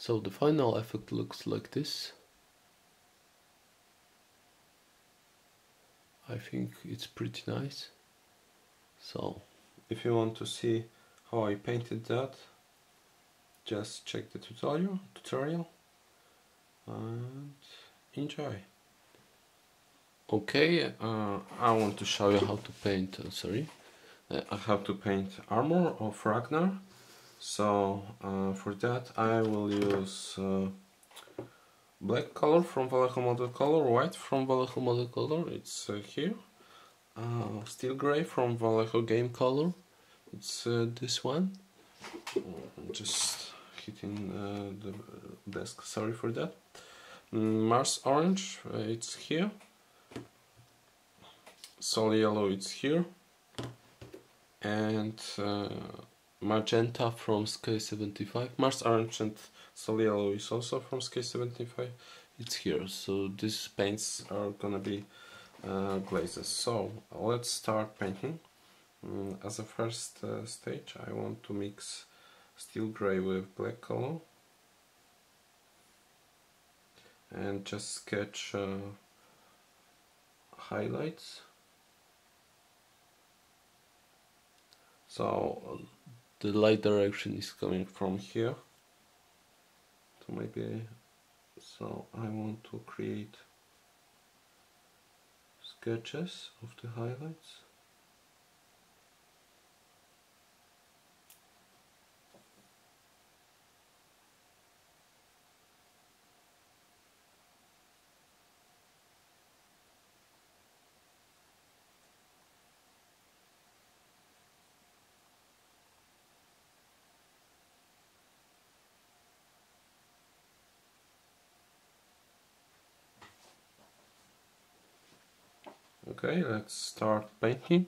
So the final effect looks like this. I think it's pretty nice. So if you want to see how I painted that, just check the tutorial tutorial and enjoy. Okay, uh, I want to show you how to paint, uh, sorry, uh, I have to paint armor of Ragnar. So uh, for that I will use uh, black color from Vallejo Model Color, white from Vallejo Model Color, it's uh, here. Uh, steel gray from Vallejo Game Color, it's uh, this one. I'm just hitting uh, the desk, sorry for that. Mm, Mars Orange, it's here. Sol Yellow, it's here. And Magenta from Scale75. Mars Orange and Sol Yellow is also from Scale75. It's here. So these paints are gonna be uh, glazes. So let's start painting. Mm, as a first uh, stage I want to mix steel gray with black color and just sketch uh, highlights so the light direction is coming from here. So maybe so I want to create sketches of the highlights Okay, let's start painting.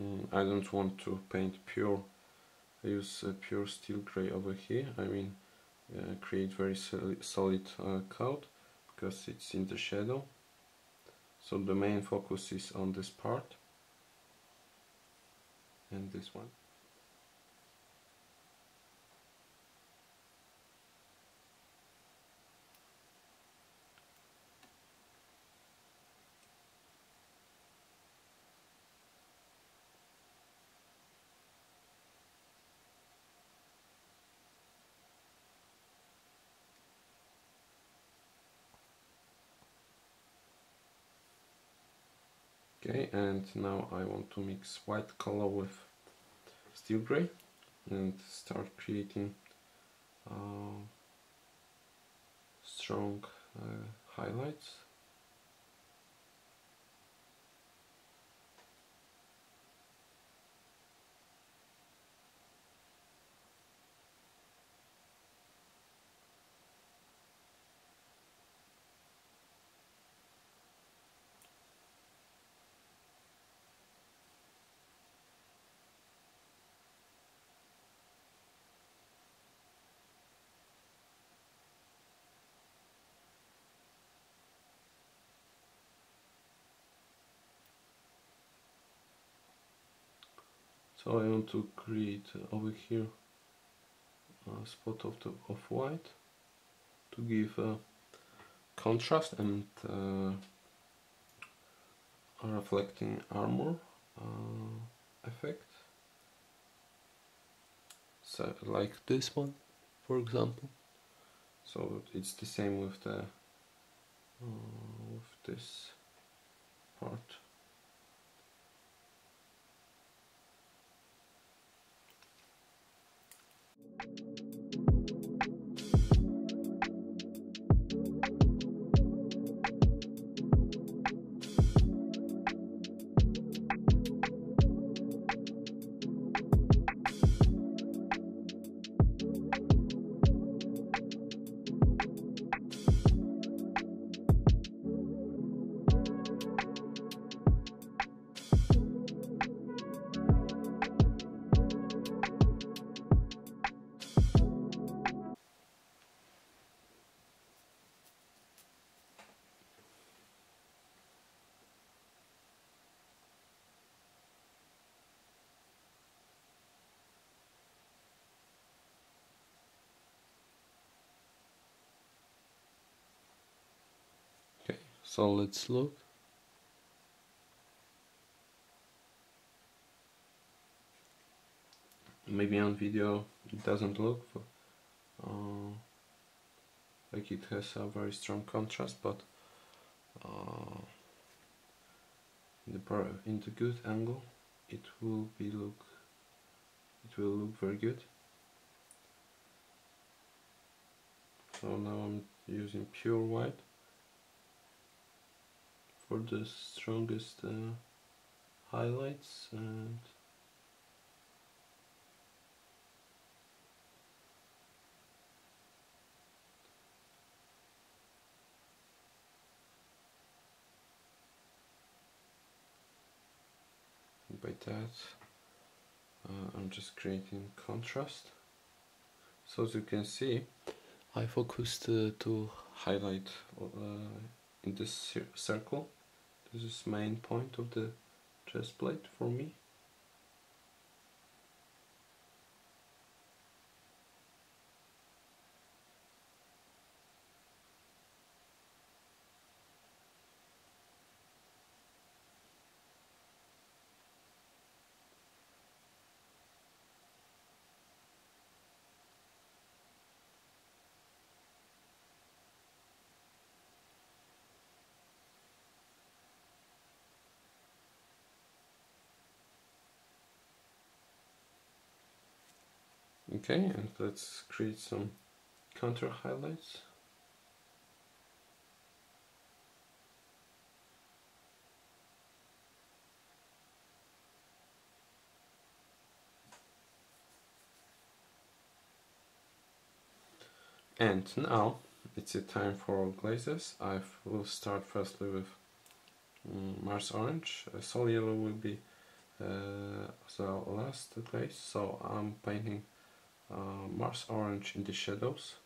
Mm, I don't want to paint pure I use a pure steel gray over here I mean uh, create very solid uh, coat because it's in the shadow. So the main focus is on this part and this one okay and now I want to mix white color with steel gray and start creating uh, strong uh, highlights so I want to create over here a spot of the of white to give a contrast and uh, reflecting armor uh, effect. So like this one for example. So it's the same with the uh, with this part So let's look. Maybe on video it doesn't look uh, like it has a very strong contrast but uh, in the in the good angle it will be look it will look very good. So now I'm using pure white for the strongest uh, highlights and by that uh, I'm just creating contrast. So as you can see I focused uh, to highlight uh, in this circle this is main point of the chest plate for me Okay, and let's create some counter highlights. And now it's a time for glazes. I will start firstly with um, Mars Orange. Uh, Sol Yellow will be uh, the last glaze, so I'm painting Uh, Mars Orange in the shadows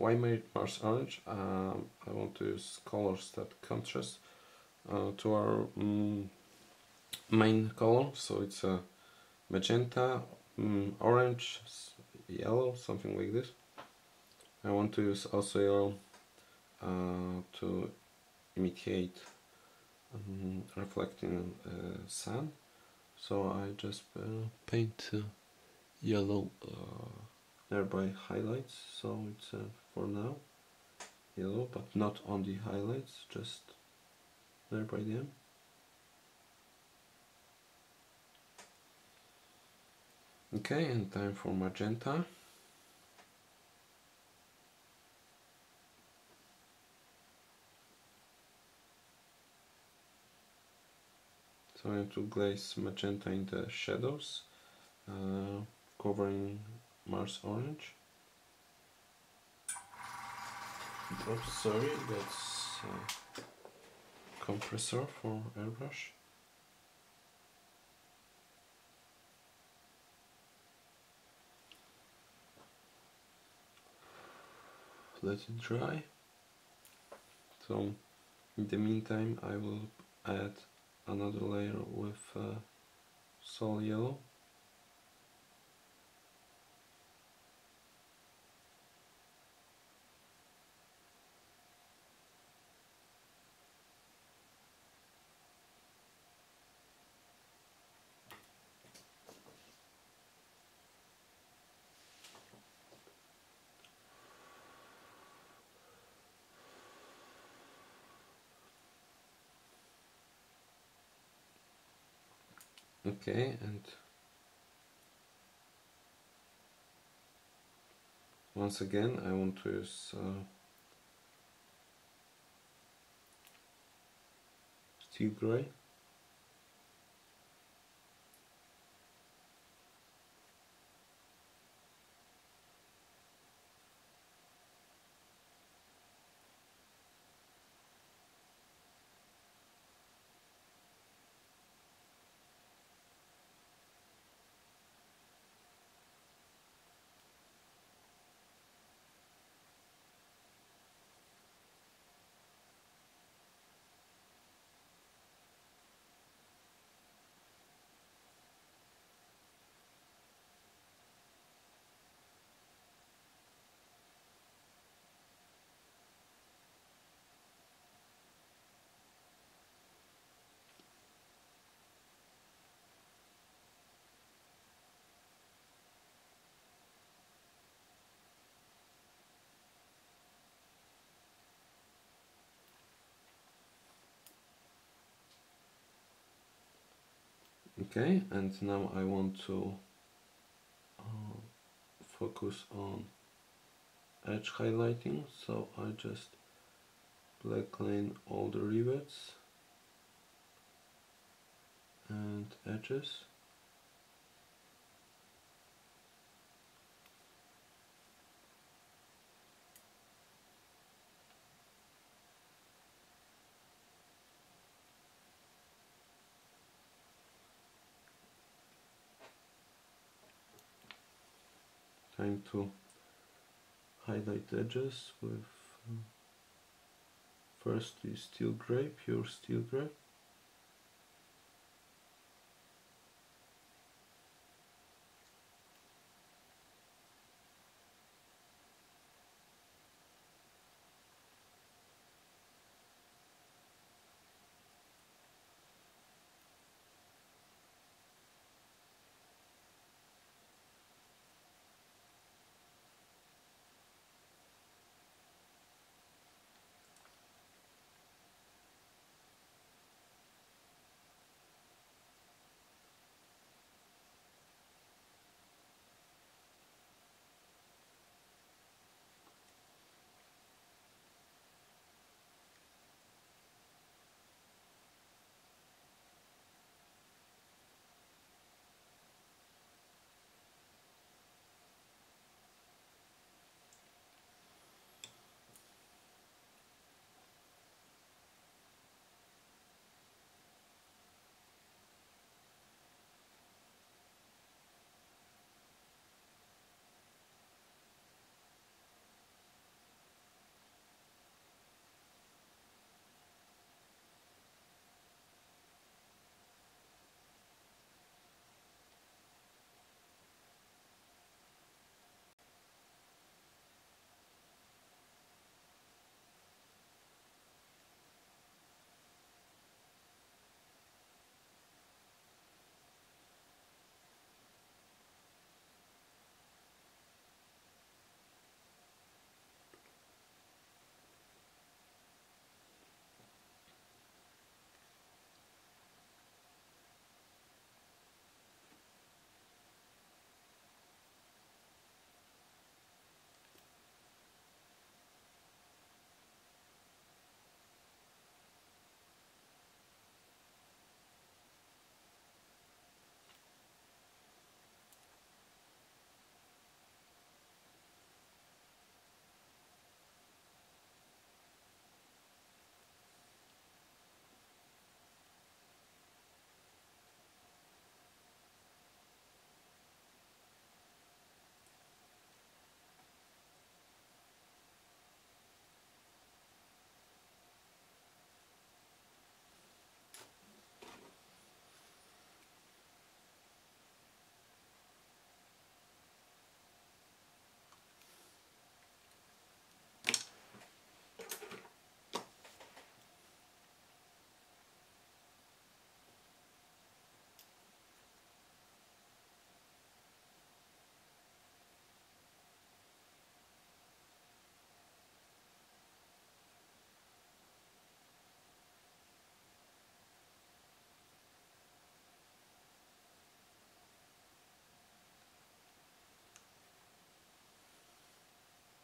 Why made Mars orange? Um, I want to use colors that contrast uh, to our um, main color. So it's a magenta, um, orange, yellow, something like this. I want to use also yellow uh, to imitate um, reflecting uh, sun so I just uh, paint uh, yellow nearby highlights so it's uh, for now. Yellow but not on the highlights just nearby them okay and time for magenta. So I'm going to glaze magenta in the shadows, uh, covering Mars orange. Oops, sorry, that's uh, compressor for airbrush. Let it dry. So in the meantime I will add another layer with uh, sol yellow okay and once again I want to use uh, steel gray okay and now I want to uh, focus on edge highlighting. So I just blackline all the rivets and edges time to highlight edges with uh, first the steel gray, pure steel gray.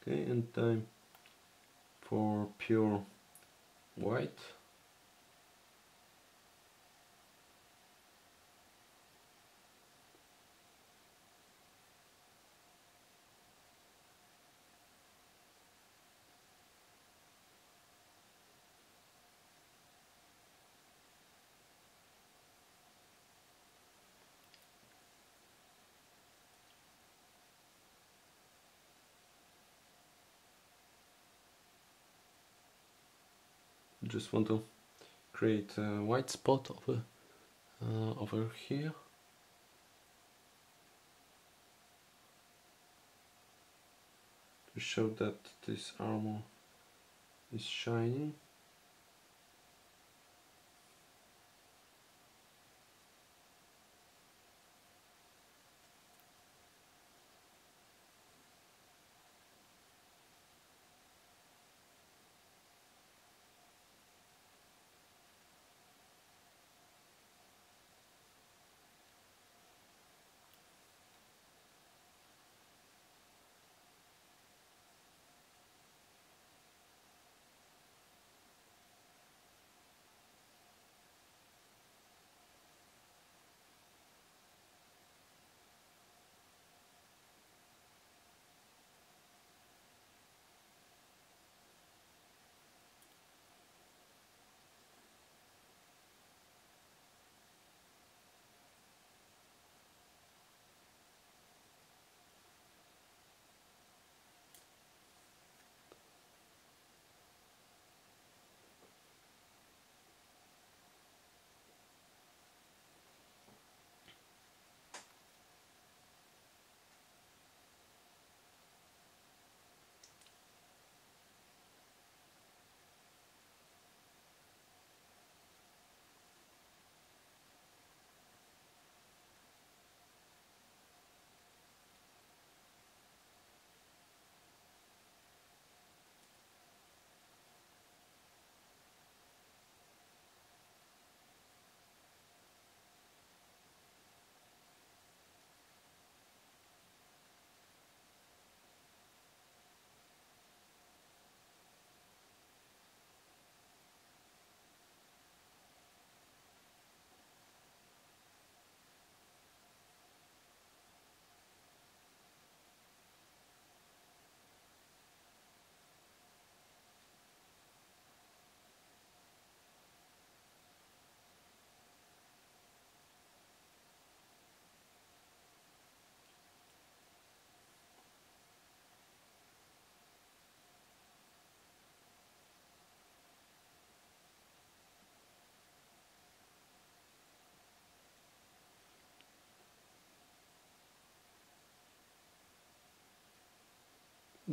Okay, and time for pure white just want to create a white spot over uh, over here. To show that this armor is shining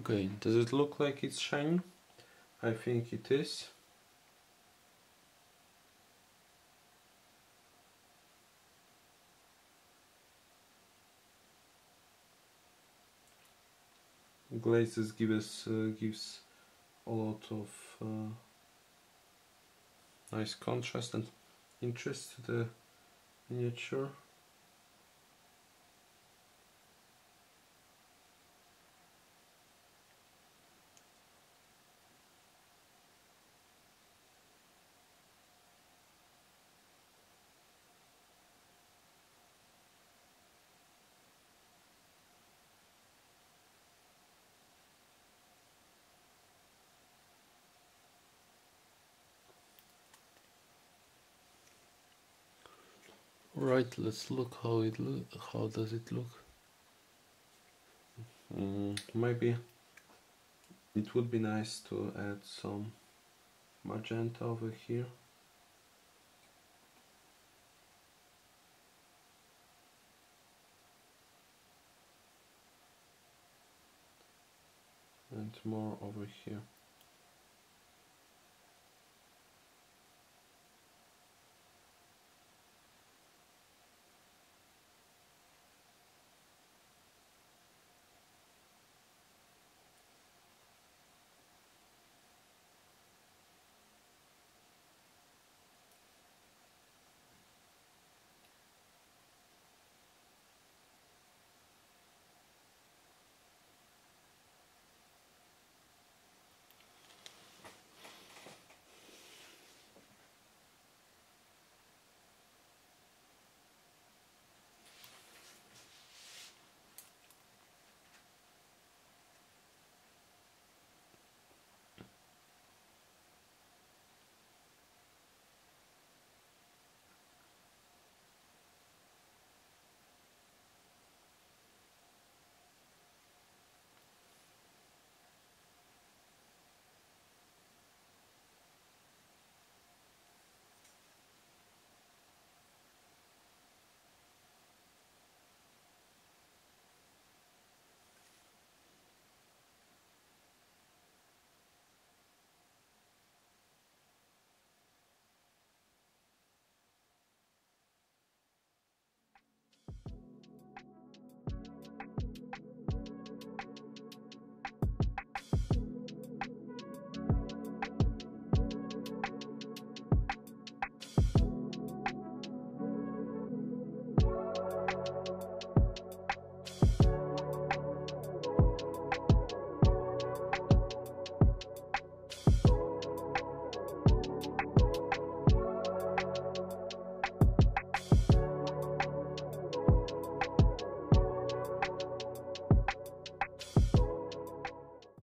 Okay, does it look like it's shining? I think it is. Glazes give us uh, gives a lot of uh, nice contrast and interest to the miniature. Right, let's look how it look. How does it look? Mm, maybe it would be nice to add some magenta over here. And more over here.